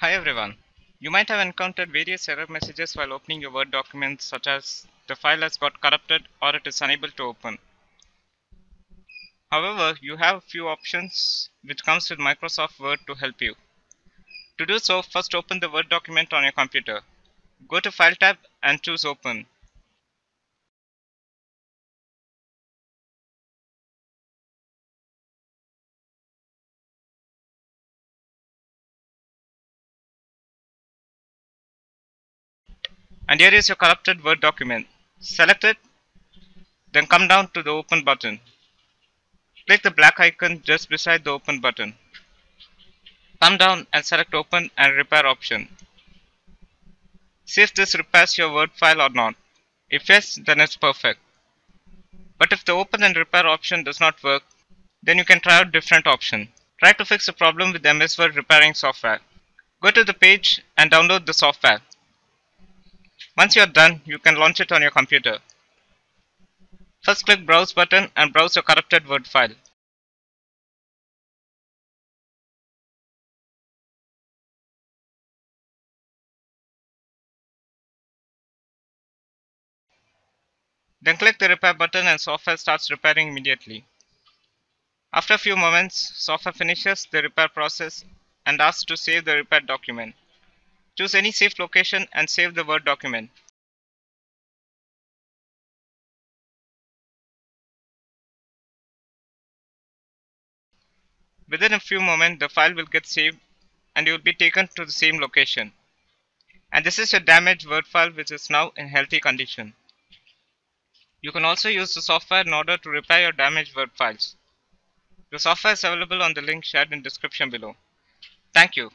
Hi everyone. You might have encountered various error messages while opening your Word document such as the file has got corrupted or it is unable to open. However, you have a few options which comes with Microsoft Word to help you. To do so, first open the Word document on your computer. Go to File tab and choose Open. And here is your corrupted Word document. Select it, then come down to the Open button. Click the black icon just beside the Open button. Come down and select Open and Repair option. See if this repairs your Word file or not. If yes, then it's perfect. But if the Open and Repair option does not work, then you can try out different option. Try to fix the problem with MS Word repairing software. Go to the page and download the software. Once you are done, you can launch it on your computer. First click Browse button and browse your corrupted Word file. Then click the repair button and software starts repairing immediately. After a few moments, software finishes the repair process and asks to save the repaired document. Choose any safe location and save the Word document. Within a few moments, the file will get saved and you will be taken to the same location. And this is your damaged Word file which is now in healthy condition. You can also use the software in order to repair your damaged Word files. The software is available on the link shared in description below. Thank you.